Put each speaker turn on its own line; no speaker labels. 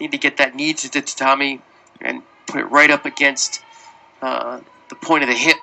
Need to get that knee to the tatami and put it right up against uh, the point of the hip.